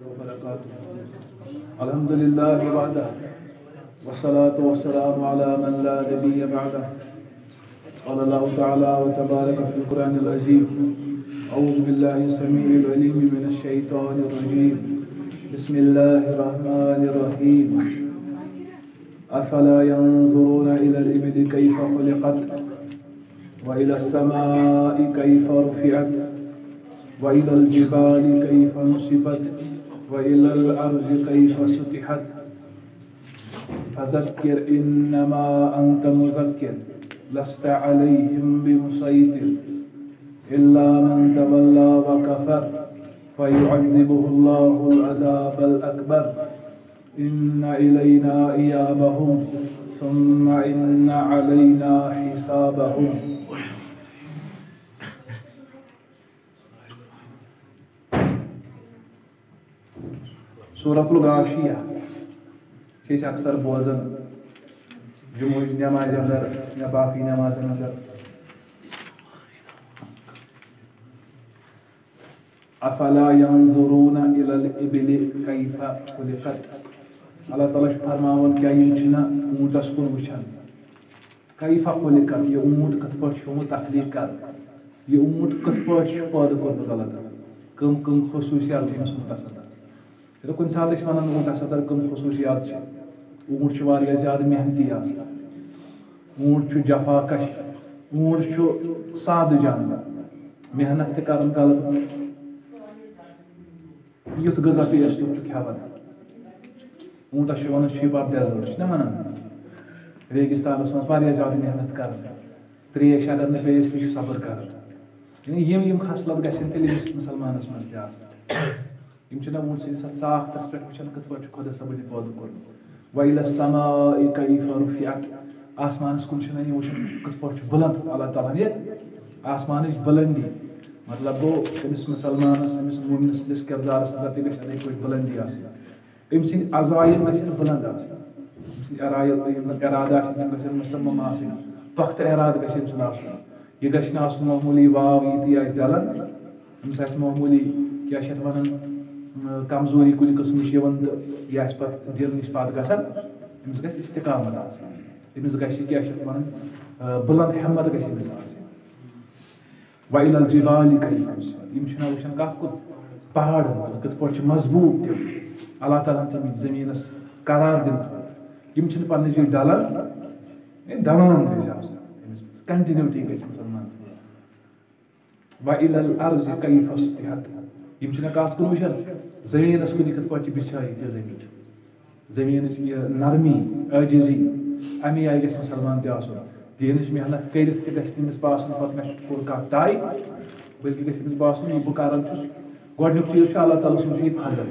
وبركاته الحمد لله وحده والصلاة والسلام على من لا نبي بعده قال الله تعالى وتبارك في القرآن العظيم أعوذ بالله السميع العليم من الشيطان الرجيم بسم الله الرحمن الرحيم أفلا ينظرون إلى الإبل كيف خلقت؟ وإلى السماء كيف رفعت؟ وإلى الجبال كيف نصبت؟ وإلى الأرض كيف سطحت؟ فذكر إنما أنت مذكر لست عليهم بمسيطر إلا من تولى وكفر فيعذبه الله العذاب الأكبر. إن إلينا إيابهم ثم إن علينا حسابهم. سورة الغاشية چھِ اکثر بوزان جمعہ نماز اندر، یا باقی نماز اندر. افلا ينظرون الى الابل كيف خلقت؟ اللہ تعالیٰ چھُ فرماوان کیا یم چھِنہ اونٹس کُن وٕچھان کیف خلقت؟ یہ اونٹ کتھ پٲٹھۍ چھُ آمُت تخلیق کرنہٕ یہ اونٹ کتھ پٲٹھۍ چھُ پٲدٕ کوٚرمُت اللہ تعالیٰ کم کم خصوٗصیات چھِ أمِس اونٹس اندر ییٚلہِ کُنہِ ساتہٕ أسۍ وَنان اونٹس کم خصوٗصیات چھِ اونٹ چھُ واریاہ زیادٕ محنتی آسان اونٹ چھُ جفا کش اونٹ چھُ سادٕ جانور محنت تہِ کران غلط یُتھ غذا پیش تِم چھُ کھٮ۪وان اونٹس چھِ ونان شیپ آف ڈیزٲرٹ چھِنہ ونان ریگِستانس منٛز واریاہ زیادٕ محنت کران تریش اگر نہٕ پیٚیس تہِ چھُ صبر کران یِم یِم خصلت گژھن تیٚلہِ أمِس مُسلمانس منٛز تہِ آسان یِم چھِنہ اونٹ سٕنٛدِس اتھ ژاکھتس پٮ۪ٹھ وٕچھان کِتھ پٲٹھۍ چھُ خۄدا صٲبنہِ پٲدٕ کوٚرمُت ویلس سما کیف رفعت آسمانس کُن چھِنہ یِم وٕچھان کِتھ پٲٹھۍ چھُ بُلند اللہ تعالیٰ یہِ آسمانٕچ بُلندی مطلب گوٚو أمِس مُسلمانس أمِس مومنہٕ سٕنٛدِس کِردارس انٛدر تہِ گژھِ یِتھٕے پٲٹھۍ بُلندی آسٕنۍ أمۍ سٕنٛدۍ عزایِل گژھن بُلند آسٕنۍ أمۍ سٕنٛدۍ ارایل یِم زن ارادٕ آسن تِم گژھن مُسمم آسٕنۍ پۄختہٕ ارادٕ گژھِ أمۍ سُنٛد آسُن یہِ گژھِ نہٕ آسُن معموٗلی واو ییٖتی آسہِ ڈلان أمِس آسہِ معموٗلی کیٛاہ چھِ اتھ ونان کمزوری کُنہِ قٕسمٕچ یِوان تہٕ یہِ آسہِ پتہٕ دِل نِش پتھ گژھان، أمِس گژھِ استقامت آسٕنۍ۔ أمِس گژھِ کیٛاہ چھِ اتھ ونان؟ بُلند ہٮ۪مت گژھِ أمِس آسٕنۍ۔ وَإِلَى الْجِبَالِ یِم چھِنہ وٕچھان کَتھ کُن؟ پہاڑن کِتھ پٲٹھۍ چھِ مضبوٗط تِم اللہ تعالیٰ ہن تھٲومٕتۍ قرار دِنہٕ خٲطرٕ۔ یِم چھِنہٕ جایہِ ڈلان یعنی دلان گژھِ آسُن أمِس منٛز کنٹِنیوٗٹی گژھِ مُسلمان وَإِلَى یِم چھِنہ کَتھ کُن وٕچھان زٔمیٖنس کُن کِتھ پٲٹھۍ چھِ بِچھٲیِتھ یہِ زٔمیٖن زٔمیٖنٕچ یہِ نرمی عٲجزی اَمے آیہِ گژھِ مُسلمان تہِ آسُن دیٖنٕچ محنت کٔرِتھ تہِ گژھِ تٔمِس باسُن پتہٕ مےٚ چھُ کوٚر کانٛہہ ٹاے بٔلکہِ گژھِ أمِس باسُن یہِ بہٕ کران چھُس گۄڈنیُک چیٖز چھُ اللہ تعالیٰ سُنٛد چھُ یہِ فضل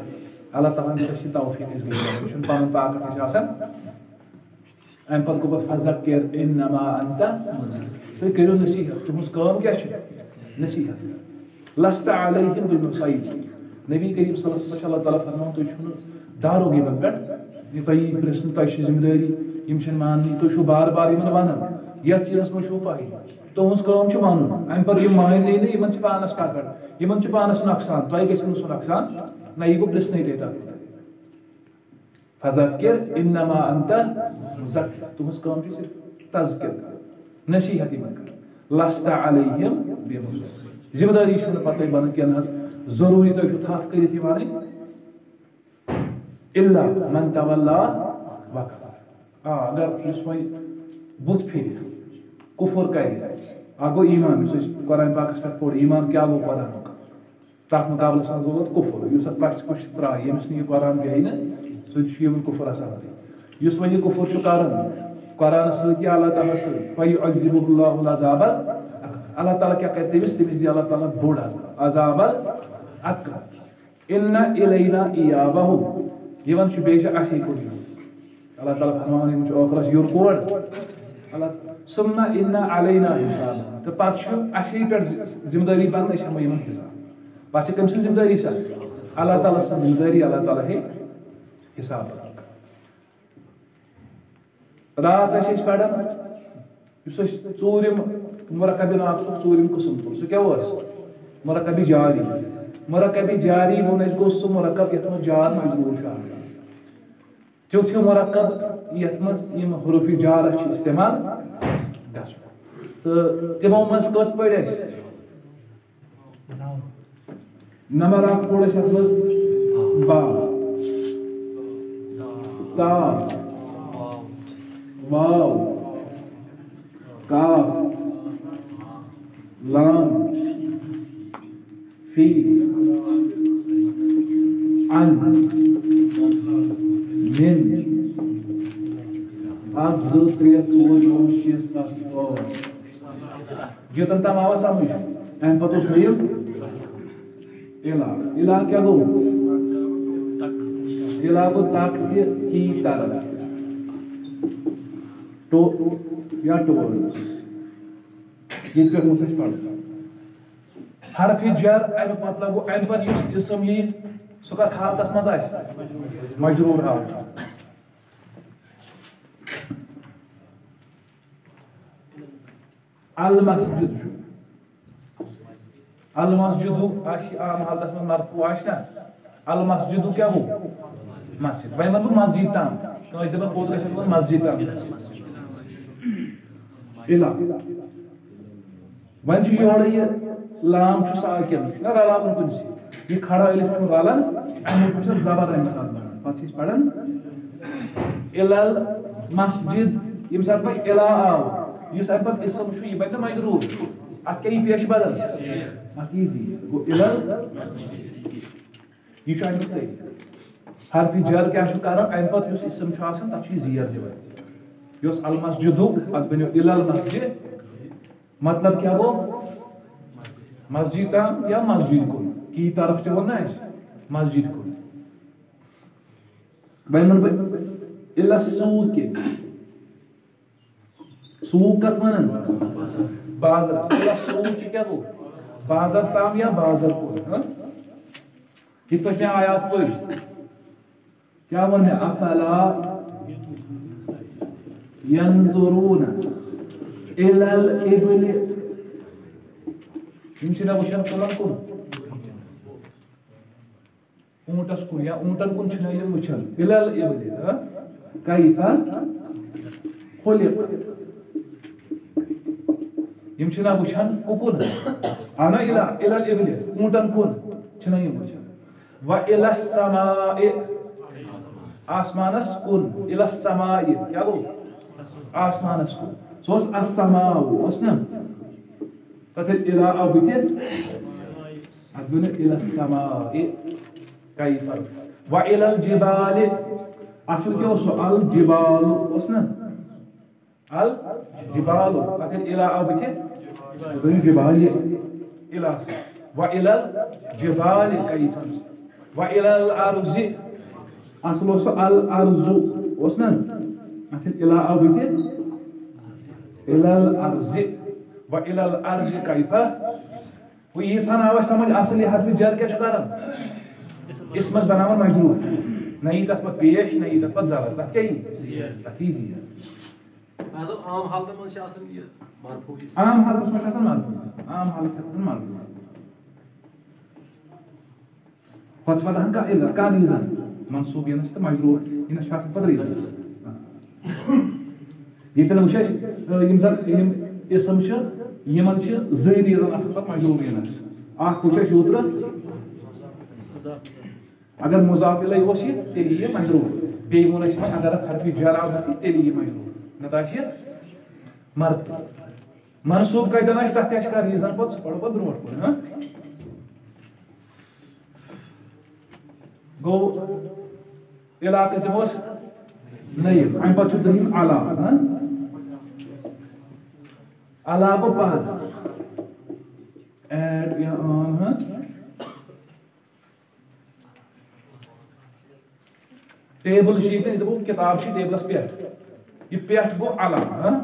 اللہ تعالیٰ ہن چھِ توفیٖق أسۍ گٔے یہِ چھُنہٕ پنُن طاقت اَسہِ آسان اَمہِ پتہٕ گوٚو پتہٕ فضل کیر اِن نما انتا تُہۍ کٔرِو نصیٖحت تُہنٛز کٲم کیٛاہ چھِ نصیٖحت لست علیہم بالمصیٖد نبی کریم صلی اللہ علیہ وسلم، اللہ تعالیٰ فرماوان تُہۍ چھُو نہٕ دارو یِمن پٮ۪ٹھ، یہِ تۄہہِ پرٛژھنہٕ، تۄہہِ چھِ ذمہٕ دٲری یِم چھِنہٕ ماننی، تُہۍ چھِو بار بار یِمن ونان، یتھ چیٖزس منٛز چھُو پاے تُہنٛز کٲم چھِ ونُن امہِ پتہٕ یِم ماننی نہٕ، یِمن چھِ پانس پکڑ، یِمن چھُ پانس نۄقصان، تۄہہِ گژھِ نہٕ سُہ نۄقصان، نہ یہِ گوٚو پرٛژھنٕے تۄہہِ تتھ فذکر انما انت مذکر تُہنٛز کٲم چھِ صرف تذکر کرٕنۍ نصیحت یِمن لست علیہم بے ذمہٕ دٲری چھُنہٕ پتہٕ تۄہہِ بنان کینٛہہ نہ حظ ضروٗری تۄہہِ چھُو تھپھ کٔرِتھ یہِ وَنٕنۍ الا من تولا وکفر آ، اگر یُس وۄنۍ بُتھ پھِرِ کُفُر کرِ اکھ گوٚو ایٖمان یُس أسۍ قۄران پاکس پٮ۪ٹھ پوٚر ایٖمان کیٛاہ گوٚو قۄرانُک تتھ مُقابلس منٛز گوٚو کُفُر یُس اتھ پشہِ پُش ترٛایہِ ییٚمِس نہٕ یہِ قۄران بیٚیہِ نہٕ سُہ تہِ چھُ یِوان کُفُر آسان یُس وۄنۍ یہِ کُفُر چھُ کران سۭتۍ یا اللہ تعالیٰ سۭتۍ فیو عزیب اللہ العذاب اللہ تعالیٰ کیٛاہ کرِ تٔمِس تٔمِس اللہ تعالیٰ بوٚڑ عذاب عذاب اکبر اِن الینا ایابہم یِمن چھُ بیٚیہِ چھُ اَسے کُن یُن اللہ تعالیٰ فرماوان یِم چھُ ٲخرس یُر کور اللہ سُمنا اِنا علینا حساب تہٕ پتہٕ چھُ اَسے پٮ۪ٹھ ذمہٕ دٲری بنان أسۍ ہٮ۪مو یِمن حساب۔ پتہٕ چھِ کٔمۍ سٕنٛز ذمہٕ دٲری سا۔ اللہ تعالیٰ سٕنٛز ذمہٕ دٲری اللہ تعالیٰ ہے حساب۔ راتھ ٲسۍ أسۍ پران یُس أسۍ ژوٗرِم مرکبہِ ناو ژوٗرِم قٕسم تُل سُہ کیٛاہ اوس مرکبہِ جاری۔ مرکب جاری وہ اس گو سو مرکب یت مز جار مجبور چھ آسان تیت ہیو مرکب یت مز یم حروف جار چھ استعمال۔ گژھان تو تمو مز کس پڑ اس نمبر اکھ پوڑ اس یت مز با۔ تا۔ واو کاف۔ لام، فی، عن، من. اکھ زٕ ترٛےٚ ژور پانٛژھ شےٚ سَتھ ٲٹھ یوتن تام آوا سمجھ امہِ پتہٕ اوس مےٚ علا علا کیٛاہ گوٚو علا تک تہِ کی طرف ٹو یا ٹور ییٚتہِ پٮ۪ٹھ اوس اَسہِ پَرُن حرف جر امیُک مطلب گوٚو امہِ پتہٕ یُس اسم یی سُہ کتھ حالتس منٛز آسہِ مجروٗر حالت المسجد المسجد آشی عام حالتس منٛز مرفوع آسہِ نا المسجد کیٛاہ گوٚو مسجد وۄنۍ ونہٕ بہٕ مسجد تام کٲنٛسہِ دپان کوٚت گژھِ مسجد تام الا وۄنۍ چھُ یورٕ یہِ لام چھُ ساکن چھُ۔ نا رلاوُن کُنسٕے یہِ کھڑا ألف چھُ رلان امیُک چھُ زبر امہِ ساتہٕ بنان پتہٕ چھِ أسۍ مسجد ییٚمہِ ساتہٕ وۄنۍ الا آو۔ یُس امہِ پتہٕ اسم چھُ یہِ بنہِ مجروٗر۔ اتھ پیش بدل۔ اتھ یی زی۔ گوٚو یہ چھُ امیُک حرف جر کیٛاہ چھُ کران امہِ پتہٕ یُس اسم چھُ آسان چھُ یہِ زیر دِوان یۄس المسجدُک اتھ بنیو الل مسجد مطلب کیا گوٚو مسجد یا مسجد کن کی طرف تہِ ووٚن مسجد کن وۄنۍ وَنہٕ بہٕ الا سوٗقہِ سوٗق کتھ ونان بازرس الا سوٗقہِ کیٛاہ گوٚو بازر تام یا بازر کن ہاں؟ یِتھ پٲٹھۍ مےٚ آیات پٔرۍ کیٛاہ ووٚن مےٚ افلا ينظرون إلى الإبل یِم چھِنہ وٕچھان کٕمن کُن اونٹس کُن یا اونٹن کُن چھِنہ یِم وٕچھان الل ابل کیف خلق یِم چھِنہ وٕچھان کُکُن انا الى الى الابل اونٹن کُن چھِنہ یِم وٕچھان و الى السماء آسمانس کُن الى السماء کیاہ گوٚو آسمانس کُن ሶስት السماء ወስነም قتل إلى أبيتين أبن إلى السماء. كيف؟ وإلى الجبال. أصل كيو سؤال جبال وسنا الجبال. قتل إلى أبيتين أبن جبال. إلى السماء وإلى الجبال. كيف؟ وإلى الأرض. أصل سؤال الأرض. وسنا فتل إلى أبيتين الى الارض و الى الارض كيف؟ وہ یہ سان آواز سمجھ اصل یہ حرف جر کیا شکارن اس مز بناون مجرور. نہیں تت پت پیش نہیں تت پت زبر. تت کیا تت ہی زیر عام حالت من آسان یہ مرفوع عام حالت من آسان مرفوع عام حالت من مرفوع خط ودان کا الا کا ریزن منصوب ینس تو مجرور. ینس شاست پت ریزن ییٚتٮ۪ن وٕچھ اَسہِ یِم زَن یِم اِسم چھِ یِمن چھِ زٕ ریٖزن آسان پتہٕ مجروٗر یِنس اکھ وٕچھ اَسہِ اوترٕ اگر مضاف الیہ اوس یہِ تیٚلہِ یی یہِ مجروٗر بیٚیہِ ووٚن اَسہِ وۄنۍ اگر اَتھ حرفہِ جر آو تیٚلہِ یی مجروٗر نتہٕ آسہِ یہِ مرد منصوٗب کتٮ۪ن آسہِ تتھ تہِ آسہِ کانٛہہ ریٖزن پتہٕ سُہ پرو پتہٕ برونٛٹھ کُن ہاں گوٚو علاقہٕ ژٕ اوس نٔیِم اَمہِ پتہٕ چھُ دٔیِم علاقہٕ ہاں علاقہٕ پتہٕ ایڈ یا آن ہاں ٹیبل چھِ ییٚتٮ۪ن أسۍ دَپو کِتاب چھِ ٹیبلس پٮ۪ٹھ یہِ پٮ۪ٹھ گوٚو علاقہٕ ہاں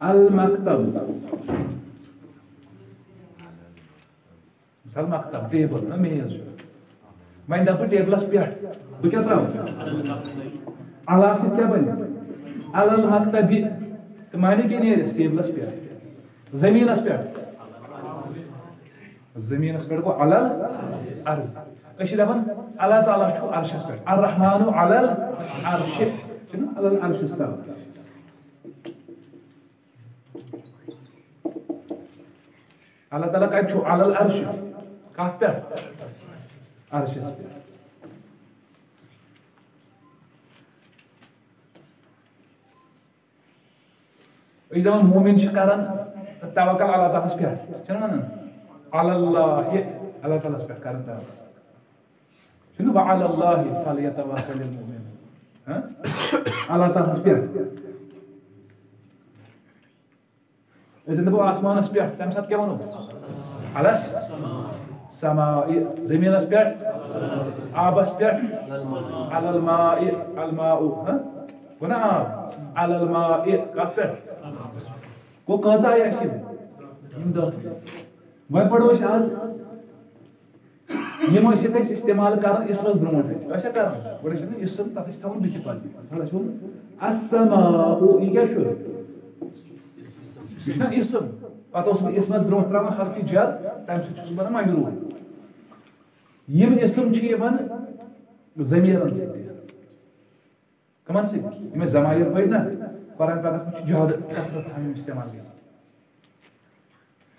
المکتب مثال مکتب ٹیبل نا میز چھُ وۄنۍ دَپہٕ بہٕ ٹیبلس پٮ۪ٹھ بہٕ کیٛاہ تراوٕ علا سۭتۍ کیٛاہ بنہِ الل مکتبہِ تہٕ معنی کیٛاہ نیرٮ۪س ٹیبلس پٮ۪ٹھ زمینس پہ زمینس پہ گو علل ارض اچھی دپان اللہ تعالیٰ چھو عرشس پہ الرحمن علل عرش۔ چھنا علل عرش استوى اللہ تعالیٰ کتہ چھو علل عرش۔ کت پہ عرشس پہ أسۍ دپان مومن چھِ کران توکل اللہ تعالیٰ ہس پٮ۪ٹھ چھِنہ اللہ اللہ تعالیٰ ہس پٮ۪ٹھ کران توکل وعلى الله فليتوكل المؤمنون اللہ تعالیٰ ہس پٮ۪ٹھ أسۍ دپو آسمانس پٮ۪ٹھ تمہِ ساتہٕ کیٛاہ ونو علس سماء زٔمیٖنس پٮ۪ٹھ آبس پٮ۪ٹھ على الماء الماء ونا آب على الماء کتھ پٮ۪ٹھ گو کۭژاہ آیہِ اَسہِ یِم دہ وۄنۍ پرو أسۍ آز یِم ٲسِکھ أسۍ استعمال کران اِسمس برونٛٹھ ٲسۍ ٲسیا کران گۄڈٕ ٲسۍ ونان اِسم تتھ ٲسۍ تھاوان بٕتھِ پتہٕ السماء، یہِ کیٛاہ چھُ یہِ چھُنہ اِسم۔ پتہٕ اوس اِسمس برونٛٹھ تراوان حرفہِ جر تمہِ سۭتۍ چھُ سُہ بنان مجروٗر یِم اِسم چھِ یِوان ضمیٖرن سۭتۍ تہِ کمن سۭتۍ یِم أسۍ زمایِر پٔرۍ نا قرآن پاکس منٛز چھُ زیادٕ کثرت سان استعمال کران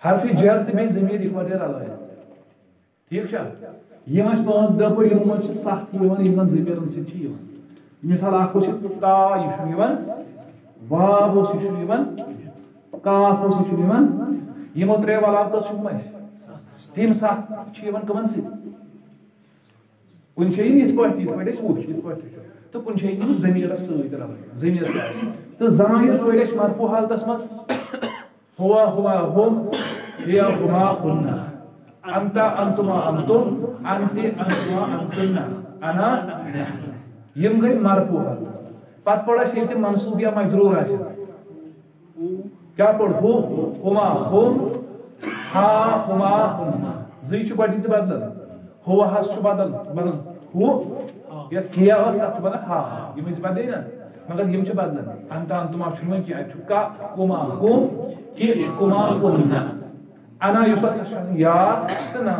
حرفہِ جر تہٕ بیٚیہِ ضمیٖر اِکوٹے رلٲیِتھ ٹھیٖک چھا یِم دہ پٲٹھۍ یِمو منٛز چھِ سَتھ یِوان زن سۭتۍ چھِ مثال اکھ اوس تا یہِ چھُنہٕ یِوان واو اوس یہِ چھُنہٕ یِوان کاف اوس یہِ چھُنہٕ یِوان یِمو ترٛیو علاوٕ چھِ یِم تِم سَتھ چھِ یِوان کٕمن سۭتۍ کُنہِ جایہِ یِتھ پٲٹھۍ یِتھ پٲٹھۍ أسۍ وٕچھ یِتھ پٲٹھۍ تہِ چھُ تہٕ کُنہِ جایہِ یِم سۭتۍ رلٲیِتھ تہِ آسہِ تہٕ زمایِر مرفوٗ حالتس منٛز ہوا ہوا ہوم یا ہما ہُنہ انتا انتما انتم انتِ انتما انتنہ انا یِم گٔے مرفوٗ حالتس۔ پتہٕ پوٚر اَسہِ ییٚلہِ تِم یا مجروٗر آسن کیٛاہ پوٚر ہُہ ہُما ہوم ہا ہُما ہُم زٕے چھُ گۄڈنِچ بدلن ہوہس چھُ بدل۔ بنان ہُہ یتھ کھیا ٲس تتھ چھُ ہا یِم ٲسۍ بدلے نا۔ مگر یِم چھِ بدلان انتا انتما چھُنہٕ وۄنۍ کینٛہہ اَتہِ چھُ کا کُما کُم کہِ کُما کُنہ انا یُس ٲس سۄ چھِ آسان یا تہٕ نا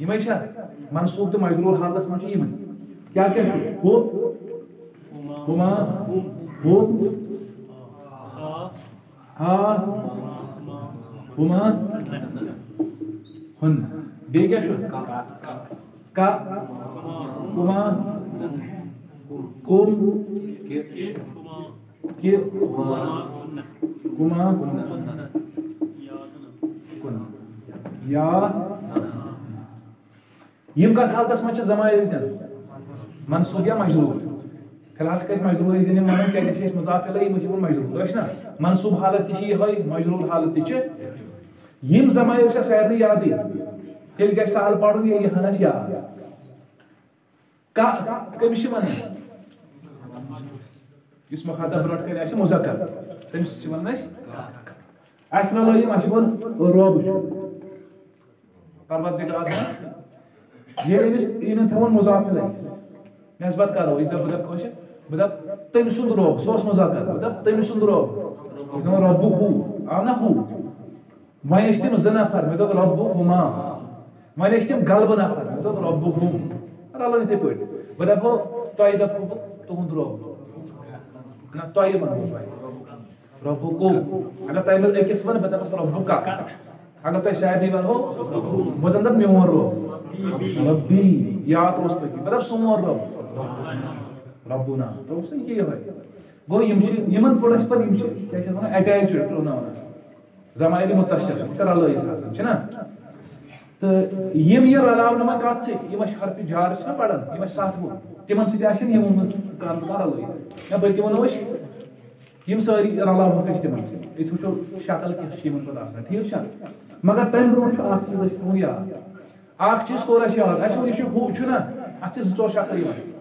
یِمے چھا منصوٗب تہٕ مجروٗر حالتس منٛز چھِ یِمے کیٛاہ کیٛاہ چھُ ہُہ ہُما ہا۔ ہُما ہُن۔ بیٚیہِ کیٛاہ چھُ کا۔ کُما کُم کہِ کُما یا یِم کتھ حالتس منٛز چھِ زمایِر دِنۍ منصوٗب یا مجروٗر فی الحال مجروٗری دِنۍ یِم ونان کیٛازِ چھِ أسۍ مضاف الیہِ یِم مجروٗر ٲسۍ نا منصوٗب حالت تہِ یِہوے مجروٗر حالت تہِ چھِ یِم زمایِر چھِ سارنٕے یادٕے تیٚلہِ گژھِ سہل ییٚلہِ یہِ ہن اَسہِ یاد کٔمِس چھِ ونان یُس مخاطب برونٛٹھ کنہِ آسہِ مُزکر تٔمِس چھِ ونان أسۍ اَسہِ رلٲیِم اَسہِ چھِ وَنان رۄب پروردگار ییٚلہِ أمِس یِمن تھاوُن مُضاف الیہِ نسبت کرو، أسۍ دپ بہٕ دپ کٲشِر بہٕ دپ تٔمۍ سُنٛد رۄب، سُہ اوس مُزاکر بہٕ دپ تٔمۍ سُنٛد رۄب۔ أسۍ دپان آو نا ہُہ وۄنۍ ٲسۍ تِم زٕ نفر۔ مےٚ دوٚپ رۄبُک ہُما۔ وۄنۍ ٲسۍ تِم غلبہٕ نفر۔ مےٚ دوٚپ رۄبُک ہُم۔ رلان یِتھٕے پٲٹھۍ۔ بہٕ دپہو، تۄہہِ دپہو بہٕ تُہُنٛد تۄہہِ ونہو تۄہہِ رۄبُک اگر تۄہہِ منٛز أکِس ونہٕ بہٕ دپس رۄبُک کاکا اگر تۄہہِ سارنٕے ونہو بہٕ زن دپ میون رۄب رۄبی یاد اوس پٔکِتھ بہٕ دپ سون رۄب رۄبُنا تہٕ اوس نہٕ یِہوے گوٚو یِم چھِ یِمن پوٚر اَسہِ پتہٕ یِم چھِ کیٛاہ چھِ وَنان اٮ۪ٹیچٕڈ پرٛوناوُن آسان آسان تہٕ یِم یہِ رلاونہٕ وۄنۍ کَتھ سۭتۍ یِم اَسہِ حرفہِ جار چھِنہ پران یِم اَسہِ سَتھ وُہ تِمن سۭتۍ یا بٔلکہِ وَنو أسۍ یِم سٲری رلاوہوکھ أسۍ سۭتۍ۔ أسۍ وٕچھو شکل کِژھ چھِ پتہٕ آسان، ٹھیٖک چھا؟ مگر تَمہِ برونٛٹھ چھُ اکھ چیٖز یاد۔ اکھ چیٖز کوٚر اَسہِ یاد، اَسہِ ووٚن یہِ چھُ ہُہ چھُنہ، اَتھ چھِ زٕ ژور شکل یِوان۔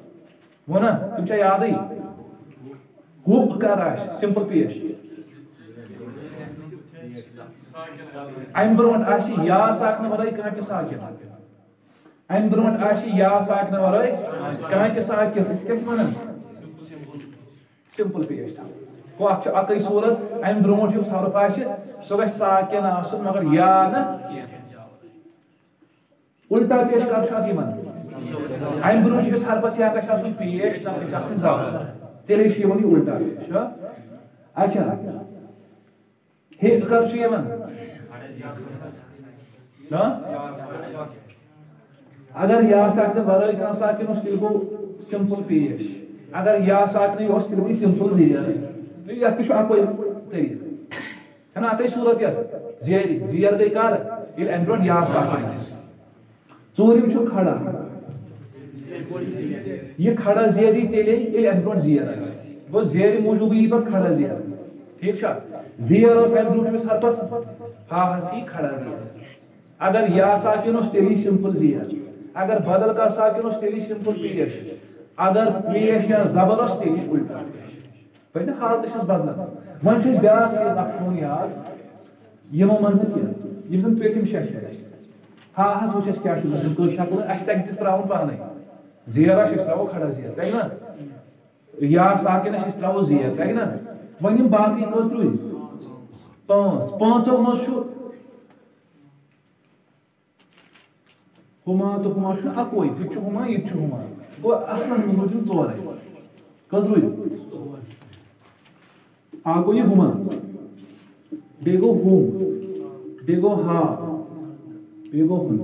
ووٚنا، تِم چھا یادٕے؟ ہُہ کر آسہِ، سمپل پیش۔ امہِ برونٛٹھ آسہِ یا ساکنہٕ ورٲے کانٛہہ تہِ ساکِن امہِ برونٛٹھ آسہِ یا ساکنہٕ ورٲے کانٛہہ تہِ ساکِن أسۍ کیٛاہ چھِ وَنان سمپل پیش تھاوُن گو اتھ اکی صورت ام برونٹ یس حرف آسہ سہ گژھِ ساکن آسن مگر یا نہ الٹا پیش کر چھُ اتھ یِوان ام یس حرفس یا گژھِ آسُن پیش نہ گژھِ آسٕنۍ زبر تیٚلے چھُ یِوان یہِ الٹا پیش اچھا ہے کر چھُ یِوان نا اگر یا ساکن ورٲے کانٛہہ ساکن اوس تیٚلہِ سمپل پیش اگر یا ساکنٕے اوس تیٚلہِ سمپل زیر یتھ تہِ چھُ اکوے طریقہٕ چھنا اکے صورت یتھ زیرِ زیر گٔے کر ییٚلہِ امہِ یا ساکن آسہِ ژوٗرِم چھُ کھڑا یہ کھڑا زیر یی تیٚلے ییٚلہِ امہِ برونٛٹھ زیر آسہِ گوٚو زیرِ موٗجوٗب یی پتہٕ کھڑا زیر ٹھیٖک چھا زیر ٲس امہِ برونٛٹھ أمِس حرفس ہا ہس ہاں، یی کھڑا زیر۔ اگر یا ساکن اوس تیٚلہِ یی سمپل زیر۔ اگر بدل کانٛہہ ساکن اوس تیٚلہِ یی سمپل پیش۔ اگر پیش یا زبر اوس تیٚلہِ یی الٹا پیش۔ پتہٕ حالت چھس بدلان وۄنۍ چھِ أسۍ بیٛاکھ چیٖز اکھ تھاوُن یاد۔ یِمو منٛز نہٕ کینٛہہ یِم زن پٔتِم شےٚ ہاں، ہاں، چھِ اَسہِ ہا ہس وٕچھ اَسہِ کیٛاہ چھُ گژھان کٲنٛسہِ شکل اَسہِ تگہِ تہِ ترٛاوُن پانے زیر آسہِ أسۍ ترٛاوو کھڑا زیر تگہِ نا؟ یا ساکن آسہِ أسۍ ترٛاوو زیر تگہِ نا؟ وۄنۍ یِم باقٕے کٔژ روٗدۍ پانٛژھ پانٛژو منٛز چھُ ہما تو ہما چھُنہٕ اکوے یہِ تہِ چھُ ہما یہِ تہِ چھُ ہما گوٚو اصلن منٛز روٗدۍ یِم ژورے کٔژ روٗدۍ اکھ گوٚو یہِ ہما بیٚیہِ گوٚو ہوم بیٚیہِ گوٚو ہا بیٚیہِ گوٚو ہُن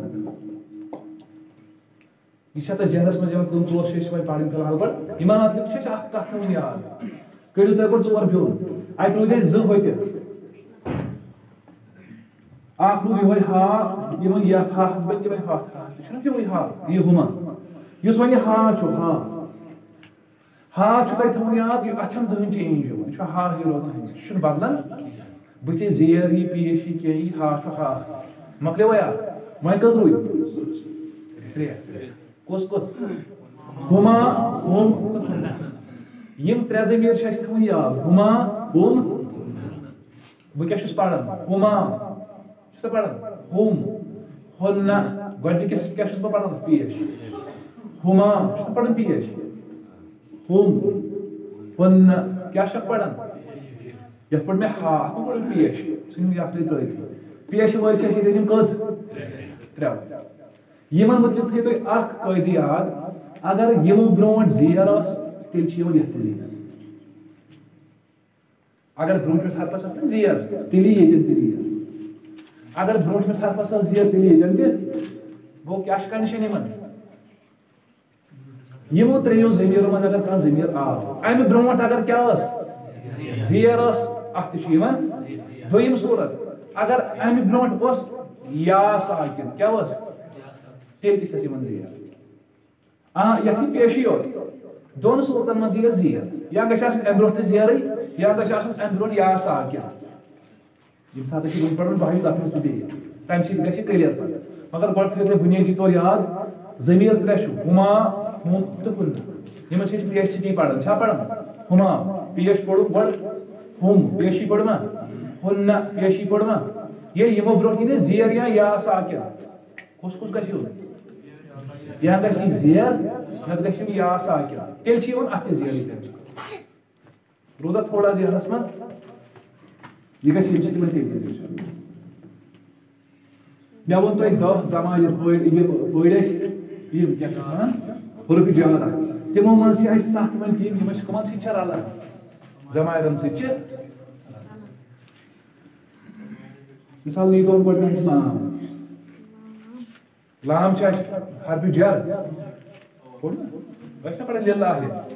یہ چھا تس جنس منٛز یِوان تِم ژور چھِ اکھ روٗد یِہوے ہا یِمن یتھ ہاہس بنہِ تِمے ہتھ ہا یہِ چھُنہ ہیوٕے ہا یہِ ہُما یُس وۄنۍ یہِ ہا چھُ ہا ہا چھُ تۄہہِ تھاوُن یاد یہِ اتھ چھنہٕ زٕہٕنۍ چینج یِوان یہِ چھُ ہا ہی روزان ہمیشہِ یہِ چھُنہٕ بدلان بٕتھِ زیر یی پیش یی کینٛہہ یی ہا چھُ ہا مۄکلیوا یاد وۄنۍ کٔژ روٗدۍ ترٛےٚ کُس کُس ہُما ہُم یِم ترٛےٚ زٔمیٖر چھِ اَسہِ تھاوٕنۍ یاد ہُما ہُم بہٕ کیٛاہ چھُس پران ہُما چھُسا پران ہُم ہُنہ گۄڈنِکِس کیٛاہ چھُس بہٕ پران پیش ہُما چھُس پران پیش ہُم ہُنہ کیٛاہ چھُکھ پران یتھ پٲٹھۍ مےٚ ہا اتھ مہ پران پیش سُہ نِم یکھنٕے ترٲیِتھ پیش وٲلۍ چھِ اَسہِ ییٚتہِ یِم کٔژ ترٛےٚ یِمن متعلق تھٲیِو تُہۍ اکھ قٲیدٕ یاد اگر یِمو برونٛٹھ زیر ٲس تیٚلہِ چھِ یِوان یتھ تہِ زیر اگر برونٛٹھمِس حرفس ٲس نہ زیر تیٚلہِ ییٚتٮ۪ن تہِ زیر اگر برونٛٹھمِس حرفس ٲس زیر تیٚلہِ ییٚتٮ۪ن تہِ گوٚو کیٛاہ چھِ کنڈِشن یِمن یِمو ترٛیٚیو زٔمیٖرو منٛز اگر کانٛہہ زٔمیٖر؟ آو امہِ برونٛٹھ اگر کیٛاہ ٲس زیر ٲس اتھ تہِ چھُ یِوان دوٚیِم صوٗرت، اگر امہِ برونٛٹھ اوس یا ساکِن کیٛاہ اوس تیٚلہِ تہِ چھس یِمن زیر۔ آ یتھ یہِ پیشی یوت دۄن صوٗرتن منٛز یی زیر۔ یا گژھِ آسٕنۍ امہِ برونٛٹھ تہِ زیرٕے، یا گژھِ آسُن امہِ برونٛٹھ یا ساکِن ییٚمہِ ساتہٕ أسۍ وۄنۍ پران باہہِ تتھ منٛز تہِ بیٚیہِ تمہِ سۭتۍ گژھِ کلیر پتہٕ۔ مگر گۄڈٕ تھٲیِو تُہۍ بُنیٲدی طور یاد زٔمیٖر ترٛےٚ چھُ، ہُما، ہُم تہٕ ہُن یِمن چھِ أسۍ پی پیش سۭتی پران، چھا پران؟ ہُما پیش پوٚرُکھ گۄڈٕ ہُم، پی پیشی پٔر ما ہُنہ پیشی پٔر ما ییٚلہِ یِمو برونٛٹھ یی نہ زیر یا یا ساکِن، کُس کُس گژھِ یُن؟ یا گژھِ یہِ زیر نتہٕ گژھِ یِم یا ساکِن۔ تیٚلہِ چھِ یِوان اتھ تہِ زیرٕے تیٚلہِ۔ روٗدا تھوڑا ذہنس منٛز۔ یہ گژھِ ییٚمہِ سۭتۍ یِمن تیٚلہِ تہِ مےٚ ووٚن تۄہہِ دہ زمان یِم پٲڑۍ یِم پٲڑۍ ٲسۍ یِم کیٛاہ چھِ وَنان حرفہِ جارا تِمو منٛز چھِ اَسہِ سَتھ وۄنۍ تِم یِم أسۍ کٕمن سۭتۍ چھِ رلان زمایرن سۭتۍ چھِ مثال نیٖتو گۄڈنیٚتھ لام لام چھِ اَسہِ حرفہِ جر پوٚر نا أسۍ چھا پران لِلہ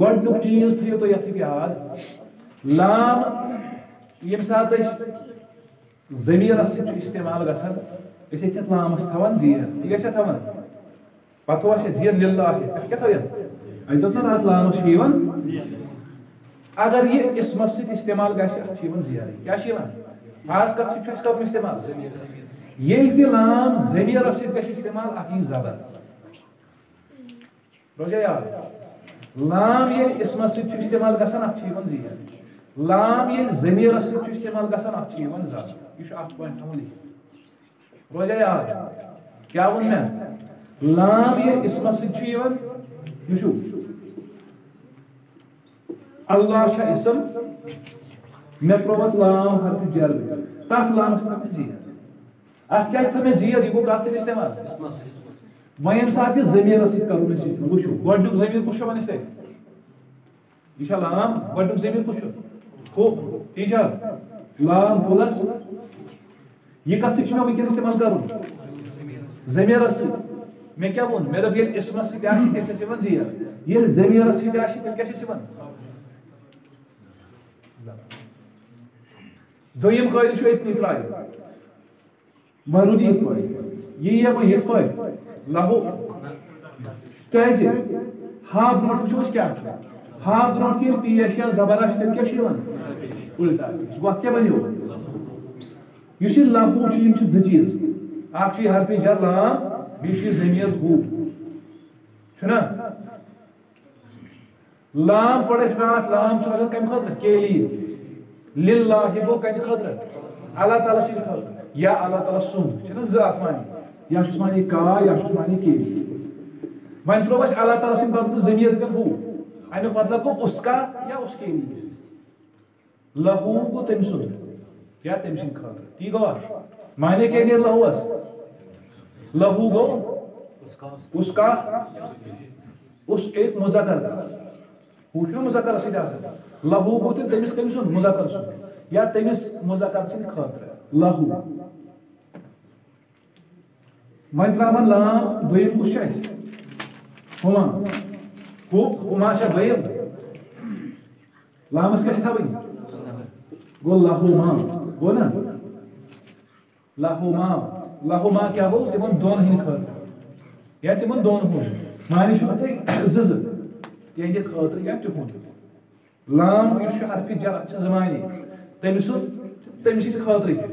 گۄڈنیُک چیٖز تھٲیِو تُہۍ یَتھ یاد لام ییٚمہِ ساتہٕ أسۍ زٔمیٖرَس سۭتۍ چھُ اِستعمال گژھان أسۍ ٲسۍ یَتھ لامَس تھاوان زیٖر یہِ تی گژھِ تھاوان پَتہٕ اوس یَتھ زیٖر لِلہ پٮ۪ٹھ کیٛاہ تھاو یَتھ اَسہِ دوٚپ نہ اَتھ لامَس چھُ یِوان اگر یہِ اِسمَس سۭتۍ اِستعمال گژھِ اَتھ چھُ یِوان زیرٕے کیٛاہ چھُ یِوان خاص کَتھ سۭتۍ چھُ اَسہِ کَرُن اِستعمال ییٚلہِ تہِ لام زٔمیٖرَس سۭتۍ گژھِ اِستعمال اَتھ یی زبر روزیا یاد لام یعنی ییٚلہِ اِسمَس سۭتۍ چھُ اِستعمال گژھان، اَتھ چھِ یِوان زیٖر. لام یعنی ییٚلہِ زٔمیٖرَس سۭتۍ چھُ اِستعمال گژھان، اَتھ چھِ یِوان زبر یہِ چھُ اکھ پویِنٹ تھاوُن لیکھِتھ روزیا یاد. کیٛاہ ووٚن مےٚ؟ لام یعنی ییٚلہِ اِسمَس سۭتۍ چھُ یِوان وٕچھِو. اللہ چھا اسم؟ مے تروت لام حرف جر. تات لامس تھا میں زیر. ات کیا تھا میں زیر؟ یہ گو کات سے استعمال. اسمس سے وۄنۍ ییٚمہِ ساتہٕ یہِ زٔمیٖنَس سۭتۍ کَرو أسۍ استعمال وٕچھو گۄڈٕنیُک زٔمیٖن کُس چھُ وَنۍ اَسہِ یہِ چھا لام گۄڈٕنیُک زٔمیٖن کُس چھُ ہُہ ٹھیٖک چھا لام پٕلس یہِ کَتھ سۭتۍ چھُ مےٚ وٕنکٮ۪ن استعمال کَرُن زٔمیٖنَس سۭتۍ مےٚ کیٛاہ ووٚن مےٚ دوٚپ ییٚلہِ اِسمَس سۭتۍ آسہِ تیٚلہِ چھَس یِوان زیر ییٚلہِ زٔمیٖنَس سۭتۍ آسہِ تیٚلہِ کیٛاہ چھُس یِوان دوٚیِم قٲیدٕ چھُ أتنی ترٛایہِ مروٗدی یِتھ پٲٹھۍ یہِ یِیہِ یِتھ پٲٹھۍ لہو کیٛازِ ہا برونٛٹھ وٕچھو أسۍ کیٛاہ چھُ ہا برونٛٹھ ییٚلہِ پیش یا زبر آسہِ تیٚلہِ کیٛاہ چھُ یِوان اُلٹا پیش گوٚو اَتھ کیٛاہ بنیو یُس یہِ لہو چھُ یِم چھِ زٕ چیٖز اکھ چھُ یہِ حرفہِ جر لام بیٚیہِ چھُ یہِ ضمیٖر ہو چھُنا لام پٔر اَسہِ راتھ لام چھُ لگان کمہِ خٲطرٕ کیلی لِلہ یہِ گوٚو کَتہِ خٲطرٕ اللہ تعالیٰ سٕنٛدِ خٲطرٕ یا اللہ تعالیٰ سُنٛد چھُنہ زٕ اَتھ معنی، یا چھُس معنی کا، یا چھُس معنی کیلی وۄنۍ ترٛوو اَسہِ اللہ تعالیٰ سٕنٛدِ بدلہٕ ضمیٖر تہِ ہو۔ اَمیُک مطلب گوٚو اس کا یا اس کے لیے۔ لہو گوٚو تٔمۍ سُنٛد یا تٔمۍ سٕنٛدِ خٲطرٕ تی گوٚوا معنی کیٛاہ نیرِ لہوٗوَس لہو گوٚو اس کا اس ایک مذکر۔ ہو مذکر سۭتۍ آسان لہو گوٚو تیٚلہِ تٔمِس کٔمۍ سُنٛد مذکر سُنٛد یا تٔمِس مذکر سٕنٛدِ خٲطرٕ لہو۔ وۄنۍ ترٛاوان لام دوٚیِم کُس چھُ اَسہِ ہُما ہُہ ہُما چھا دوٚیِم لامس کیٛاہ چھِ تھاوٕنۍ گوٚو لہو ما گوٚو نا لہو ما لہو ما کیٛاہ گوٚو تِمن دۄن ہٕنٛدِ خٲطرٕ یا تِمن دۄن ہُنٛد معنی چھُ تۄہہِ زٕ زٕ تِہنٛدِ خٲطرٕ یا تِہُنٛد لام یُس چھُ حرفہِ جر اَتھ چھِ زٕ معنی تٔمۍ سُنٛد تٔمۍ سٕنٛدِ خٲطرٕ تہِ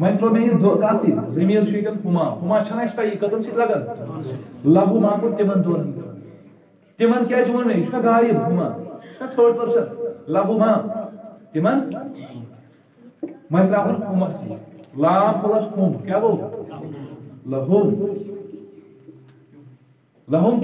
وۄنۍ ترٛوو مےٚ یہِ دۄ کَتھ سۭتۍ زٔمیٖن چھُ ییٚتٮ۪ن ہُما ہُما چھَنہٕ اَسہِ پَیی کٔژَن سۭتۍ لگان لہو ما گوٚو تِمن دۄن ہٕنٛدِ خٲطرٕ تِمن کیٛازِ ووٚن مےٚ یہِ چھُنہ غایب ہُما یہِ چھُنہ تھٲڈ پٔرسن لہو ما تِمن وۄنۍ ترٛاوُن ہُمس سۭتۍ لام پٕلس ہُم کیٛاہ گوٚو لہوم لہوم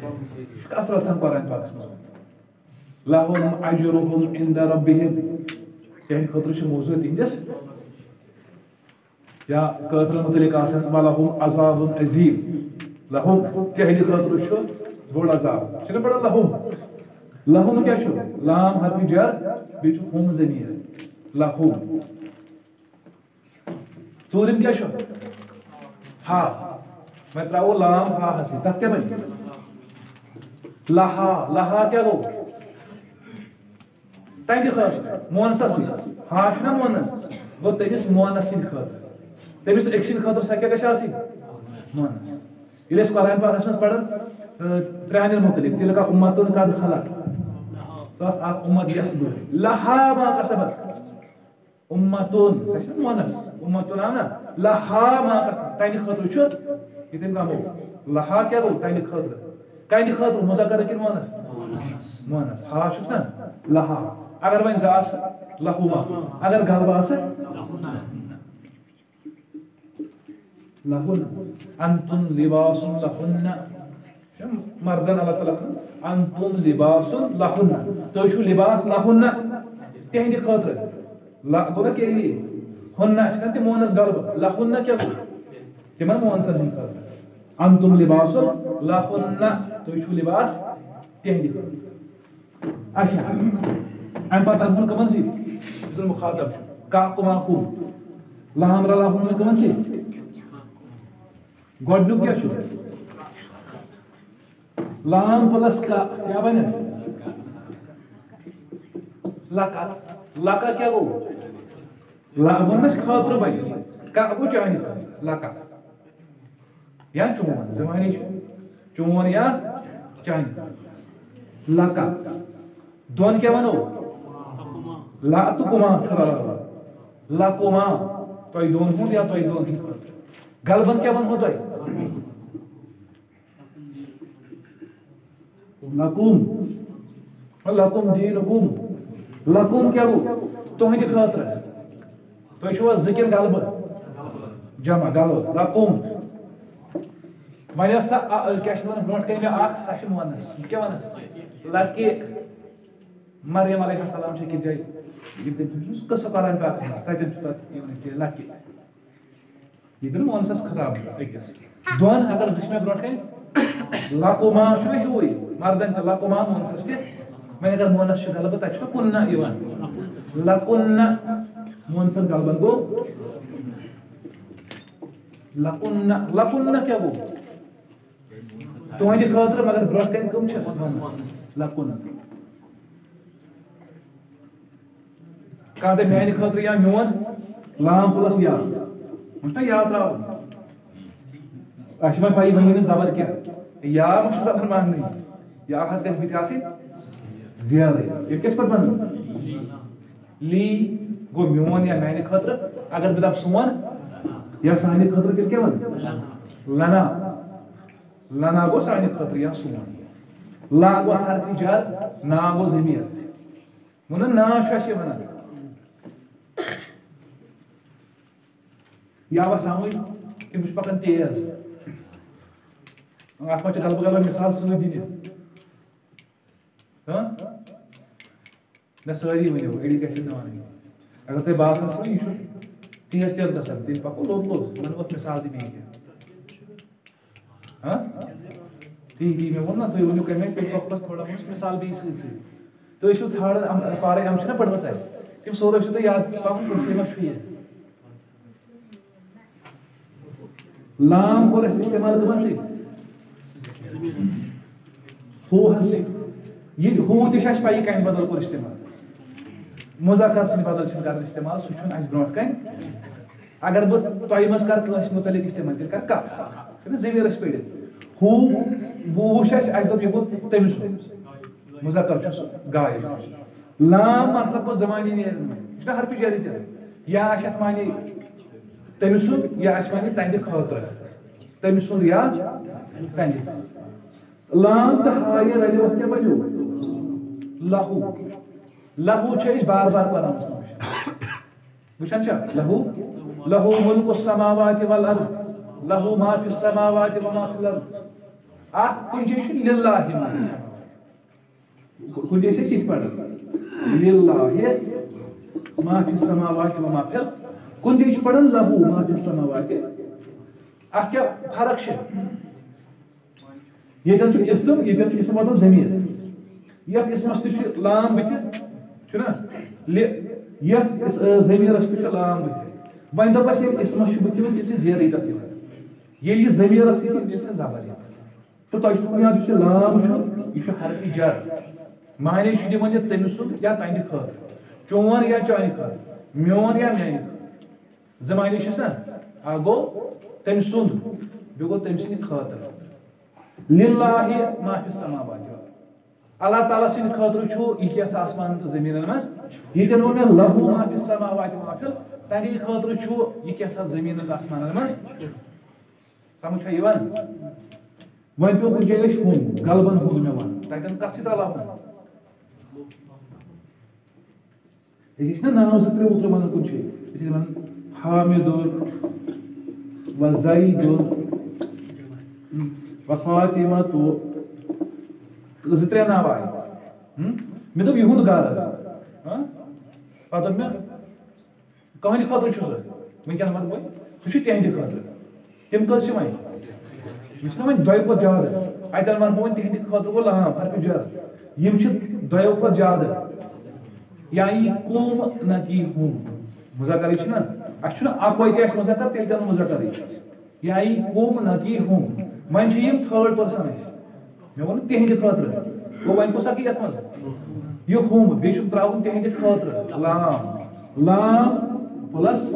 کیٛاہ کثرت سان قرآن پاکس منٛز لہوم اجرہم عند ربہم تِہنٛدِ خٲطرٕ چھُ موضوٗع تِہنٛدِس یا کٲفرن متعلق آسان ولہم عذاب عظیٖم لہوم تِہنٛدِ خٲطرٕ چھُ بوٚڑ عذاب چھُنہ پڑان لہوم لہوم کیٛاہ چھُ لام حرفہِ جر بیٚیہِ چھُ ہوم زمیٖر لہوم ژوٗرِم کیٛاہ چھُ ہا وۄنۍ ترٛاوو لام ہا ہسٕے تتھ کیٛاہ بنہِ لہا لہا کیٛاہ گوٚو تَتہِ خٲطرٕ مونسس سۭتۍ ہا چھُنہ مونس گوٚو تٔمِس مونس سٕنٛدِ خٲطرٕ تٔمِس أکۍ سٕنٛدِ خٲطرٕ سۄ کیٛاہ گژھِ آسٕنۍ مونس ییٚلہِ أسۍ قرآن پاکس منٛز پران ترٛانٮ۪ن مُتعلق تِلکا اُمتُن قد خلق سۄ ٲس اکھ اُمت یۄس بٔڑ لہا ما کسبت اُمتُن سۄ چھِ مونس اُمتُن آو نا۔ لہا ما کسبت تَنہِ خٲطرٕ چھُ یہِ تٔمۍ کمو لہا کیٛاہ گوٚو تَنہِ خٲطرٕ كاين خاطر مذكر كي مؤنث مؤنث ها شو اسمه لها اگر وين زاس لهما اگر غالب اس لهن أنتم لباس لهن مردن الله تعالى أنتم لباس لهن تو شو لباس لهن تهندي خاطر لا گورا کے لیے ہن چھن تے مؤنث غالب لهن کیا تمن مونس نہیں خاطر أنتم لباس لهن تُہۍ چھُو لباس تِہنٛدِ خٲطرٕ اچھا۔ امہِ پتہٕ رنہون کمن سۭتۍ یُس زن مخاطب چھُ کاہ کُما کُم لہم رلاہُن کمن سۭتۍ گۄڈنیُک کیٛاہ چھُ لام پلس کا کیٛاہ بنہِ لکا لکا کیٛاہ گوٚو ووٚن اَسہِ خٲطرٕ بنہِ کا گوٚو چانہِ خٲطرٕ لکا۔ یا چون زمانی چھُ چون یا چانہِ لکا دۄن کیٛاہ وَنو لا تہٕ کُما چھُ رلاوان لکُما تۄہہِ دۄن ہُنٛد یا تۄہہِ دۄن ہٕنٛدِ غلبن کیٛاہ وَنہو تۄہہِ لکُم لکُم دیٖنکُم لکُم کیٛاہ گوٚو تُہنٛدِ خٲطرٕ تُہۍ چھِوا زٕ کِنہٕ غلبہٕ جمع غلبہٕ لکُم وۄنۍ ٲس سۄ کیٛاہ چھِ وَنان برونٛٹھ کَنہِ مےٚ اکھ سۄ چھِ وَنَس مریم علیہ السلام چھِ أکِس جایہِ یِم تٔمۍ سُنٛد قٕصہٕ قرآن پاکَس تَتٮ۪ن چھُ تَتھ یِوان لَکہِ ییٚتٮ۪ن خطاب أکِس دۄن اگر زٕ چھِ مےٚ برونٛٹھ کَنہِ لَکو ماو چھُ مےٚ ہیوٗے مردن تہِ لَکو ماو مونسَس تہِ وۄنۍ اگر مونَس چھُ غلبہٕ تَتہِ چھُ مےٚ کُنہ یِوان لَکُنہ مونسَس غلبن گوٚو گوٚو تُہنٛدِ خٲطرٕ مگر برونٛٹھ کَنہِ کٕم چھِ لَکُن کانٛہہ دَپہِ میانہِ خٲطرٕ یا میون لام تُلس یا وۄنۍ یا تراوُن اَسہِ چھِ وۄنۍ پَیی وۄنۍ یی نہٕ زبر کیٚنٛہہ یا مہ چھُ زبر ماننٕے یا حظ گژھِ آسٕنۍ زیادٕ ییٚلہِ کیٛاہ چھِ پَتہٕ بَنان لی گوٚو میون یا میانہِ خٲطرٕ اگر بہٕ دَپہٕ سون یا سانہِ خٲطرٕ تیٚلہِ کیٛاہ وَنہِ لنا۔ لنا گوٚو سانہِ خٲطرٕ یا سون لا گوٚس حرفہِ جر نا گوٚو زٔمیٖن ووٚنُن نا چھُ اَسہِ وَنان یا آوا سمجھ کِنہٕ بہٕ چھُس پَکان تیز اَتھ منٛز چھِ غلبہٕ غلبہٕ مِثال سۭتۍ دِنہِ مےٚ سٲری ؤنِو أڑی گژھِ نہٕ وَنٕنۍ اگر تۄہہِ باسان چھُو یہِ چھُ تیز تیز گژھان تیٚلہِ پَکو لوٚت لوٚت وۄنۍ مِثال تہِ بیٚیہِ تی تی مےٚ ووٚن تُہۍ ؤنِو کَمہِ آیہِ تھوڑا مِثال بیٚیہِ سۭتۍ سۭتۍ تُہۍ پارے یِم چھِنہ پٔرمٕژ اَتہِ تِم سورُے تۄہہِ یاد پَکُن کُنسٕے منٛز چھُ یہِ لام کوٚر اَسہِ اِستعمال کٕمن سۭتۍ ہوٗہَس سۭتۍ ییٚلہِ ہوٗ تہِ چھِ اَسہِ پَیی کَمہِ بدل کوٚر اِستعمال۔ مُذاکر سٕنٛدِ بدل چھِنہٕ کَران اِستعمال سُہ چھُنہٕ اَسہِ برونٛٹھ کَنہِ اگر بہٕ تۄہہِ منٛز کَرٕ کٲنٛسہِ مُتعلِق اِستعمال تیٚلہِ کَرٕ کَتھ چھُنہ زٔمیٖر پٔرِتھ ہوٗ وُہ وُچھ اَسہِ اَسہِ دوٚپ یہِ گوٚو تٔمۍ سُنٛد مُذاکر چھُ سُہ غایب لام مطلب گوٚو زمانی نیرِ یہِ چھُنہ ہر کُنہِ جایہِ تہِ یا آسہِ اَتھ معنی تٔمۍ سُنٛد یا آسہِ معنی تَہنٛدِ خٲطرٕ تٔمۍ سُنٛد یا تَہنٛدِ لام تہٕ ہایہِ رَلہِ وقت کیٛاہ بَنیو لہوٗ لہوٗ چھِ أسۍ بار بار قرآنَس منٛز وٕچھان چھا لہوٗ لہوٗ مُلک السماوات والارض لہوٗ ما فی السماوات وما فی الارض اکھ کُنہِ جایہِ چھُ لِلہ ما فی السماوات. کُنہِ جایہِ ما فی السماوات وما فی کُنہِ جایہِ چھِ پَران لہوٗ ما فی السماوات. اَتھ کیٛاہ فرق چھِ ییٚتٮ۪ن چھُ اِسم ییٚتٮ۪ن چھُ اِسم مطلب زٔمیٖن. یَتھ اِسمَس تہِ چھُ لام بٕتھِ چھُنہ یَتھ زٔمیٖرَس تہِ لام بٕتھِ وۄنۍ دوٚپ اَسہِ ییٚلہِ اِسمَس چھُ بٕتھِ تیٚلہِ چھِ زیرٕے تَتھ یِوان یعنی ییٚلہِ یہِ زٔمیٖرَس یِوان تیٚلہِ چھِ زبر یِوان تہٕ تۄہہِ چھُو یاد یُس یہِ لام چھُ یہِ چھُ حرفہِ جر معنی چھُ دِوان یہِ تٔمۍ سُنٛد یا تَہنٛدِ خٲطرٕ چون یا چانہِ خٲطرٕ میون یا میانہِ خٲطرٕ زٕ معنی چھِس نہ اکھ گوٚو تٔمۍ سُنٛد بیٚیہِ گوٚو تٔمۍ سٕنٛدِ خٲطرٕ لِلہ مافِ سماوات اللہ تعالیٰ سٕنٛدِ خٲطرٕ چھُ یہِ کیٛاہ سا آسمان تہٕ زٔمیٖنَن منٛز ییٚتٮ۪ن ووٚن مےٚ لہوٗ مافِ سماوات مافِل تَمے خٲطرٕ چھُ یہِ کیٛاہ سا زٔمیٖنَن تہٕ آسمانَن منٛز سمجھ چھا یِوان وۄنۍ پیوٚو کُنہِ جایہِ أسۍ ہُم غلبن ہُنٛد مےٚ وَن تَتٮ۪ن کَتھ سۭتۍ رلاوُن أسۍ ٲسۍ نا ناو زٕ ترٛےٚ اوترٕ وَنان کُنہِ جایہِ أسۍ وَنان حامِدُر وزیدُر وفاطمہ تو زٕ ترٛےٚ ناو آیہِ مےٚ دوٚپ یِہُنٛد گرٕ پَتہٕ دوٚپ مےٚ کٕہٕنٛدِ خٲطرٕ چھُ سُہ وٕنکٮ۪ن وَنہٕ بہٕ سُہ چھُ تِہنٛدِ خٲطرٕ تِم کٔژ چھِ وۄنۍ یہِ چھُنہ وۄنۍ دۄیہِ کھۄتہٕ زیادٕ۔ اَتٮ۪ن وَنہٕ بہٕ وۄنۍ تِہنٛدِ خٲطرٕ گوٚو لام حرفہِ جر یِم چھِ دۄیو کھۄتہٕ زیادٕ۔ نتی ہوم مُذکرٕے چھُنہ اَسہِ چھُنہ اَکوے تہِ آسہِ مُذکر تیٚلہِ تہِ اَنو نتی ہوم وۄنۍ چھِ یِم تھٲڈ پٔرسن اَسہِ۔ مےٚ ووٚن تِہنٛدِ خٲطرٕ۔ گوٚو وۄنۍ کُس اکھ یَتھ منٛز؟ یہِ ہوم بیٚیہِ چھُم تراوُن تِہنٛدِ خٲطرٕ۔ لام۔ لام پٕلس